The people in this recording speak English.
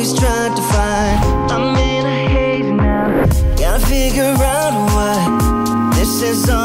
always tried to find I'm in a haze now. Gotta figure out what This is all